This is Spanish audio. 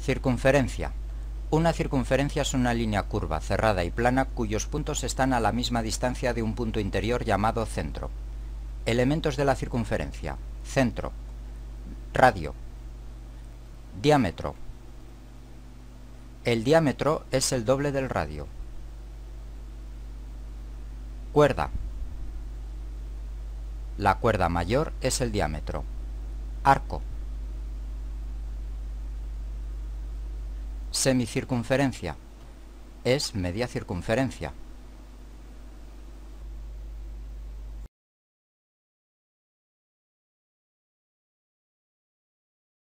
Circunferencia. Una circunferencia es una línea curva, cerrada y plana cuyos puntos están a la misma distancia de un punto interior llamado centro. Elementos de la circunferencia. Centro. Radio. Diámetro. El diámetro es el doble del radio. Cuerda. La cuerda mayor es el diámetro. Arco. Semicircunferencia. Es media circunferencia.